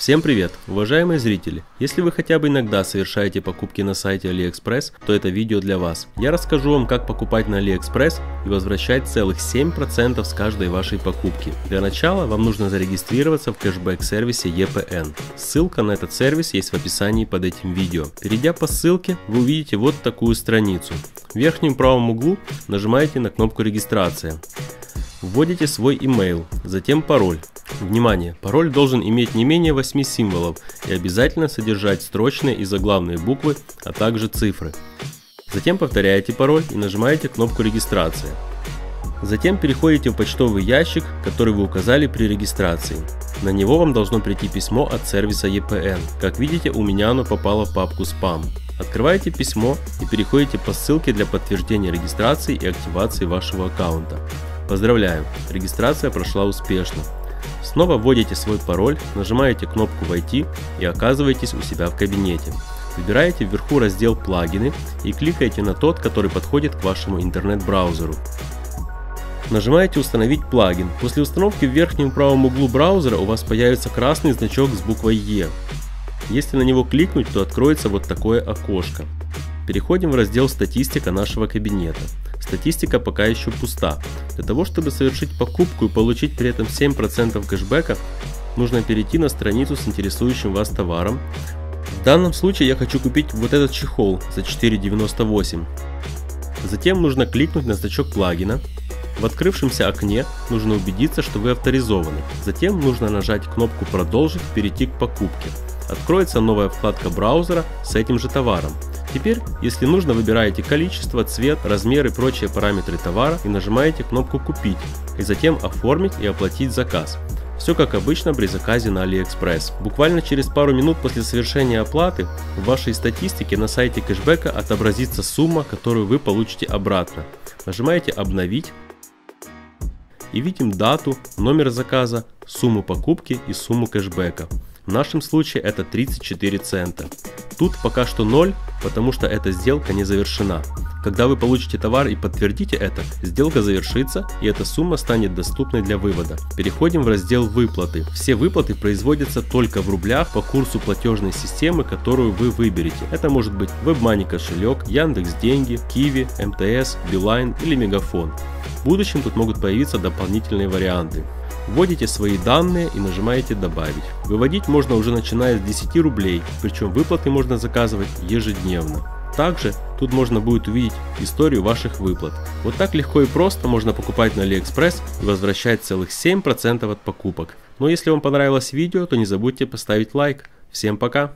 Всем привет, уважаемые зрители! Если вы хотя бы иногда совершаете покупки на сайте AliExpress, то это видео для вас. Я расскажу вам, как покупать на AliExpress и возвращать целых 7% с каждой вашей покупки. Для начала вам нужно зарегистрироваться в кэшбэк-сервисе EPN. Ссылка на этот сервис есть в описании под этим видео. Перейдя по ссылке, вы увидите вот такую страницу. В верхнем правом углу нажимаете на кнопку регистрация. Вводите свой email, затем пароль. Внимание! Пароль должен иметь не менее 8 символов и обязательно содержать строчные и заглавные буквы, а также цифры. Затем повторяете пароль и нажимаете кнопку регистрации. Затем переходите в почтовый ящик, который вы указали при регистрации. На него вам должно прийти письмо от сервиса EPN. Как видите, у меня оно попало в папку спам. Открываете письмо и переходите по ссылке для подтверждения регистрации и активации вашего аккаунта. Поздравляю, регистрация прошла успешно. Снова вводите свой пароль, нажимаете кнопку «Войти» и оказываетесь у себя в кабинете. Выбираете вверху раздел «Плагины» и кликаете на тот, который подходит к вашему интернет-браузеру. Нажимаете «Установить плагин». После установки в верхнем правом углу браузера у вас появится красный значок с буквой «Е». Если на него кликнуть, то откроется вот такое окошко. Переходим в раздел «Статистика» нашего кабинета. Статистика пока еще пуста. Для того, чтобы совершить покупку и получить при этом 7% кэшбэка, нужно перейти на страницу с интересующим вас товаром. В данном случае я хочу купить вот этот чехол за 4,98. Затем нужно кликнуть на значок плагина. В открывшемся окне нужно убедиться, что вы авторизованы. Затем нужно нажать кнопку «Продолжить» перейти к покупке. Откроется новая вкладка браузера с этим же товаром. Теперь, если нужно, выбираете количество, цвет, размер и прочие параметры товара и нажимаете кнопку «Купить» и затем «Оформить и оплатить заказ». Все как обычно при заказе на AliExpress. Буквально через пару минут после совершения оплаты в вашей статистике на сайте кэшбэка отобразится сумма, которую вы получите обратно. Нажимаете «Обновить» и видим дату, номер заказа, сумму покупки и сумму кэшбэка. В нашем случае это 34 цента. Тут пока что 0, потому что эта сделка не завершена. Когда вы получите товар и подтвердите это, сделка завершится и эта сумма станет доступной для вывода. Переходим в раздел выплаты. Все выплаты производятся только в рублях по курсу платежной системы, которую вы выберете. Это может быть WebMoney кошелек, Яндекс Деньги, Kiwi, МТС, Билайн или Мегафон. В будущем тут могут появиться дополнительные варианты. Вводите свои данные и нажимаете «Добавить». Выводить можно уже начиная с 10 рублей, причем выплаты можно заказывать ежедневно. Также тут можно будет увидеть историю ваших выплат. Вот так легко и просто можно покупать на AliExpress и возвращать целых 7% от покупок. Но если вам понравилось видео, то не забудьте поставить лайк. Всем пока!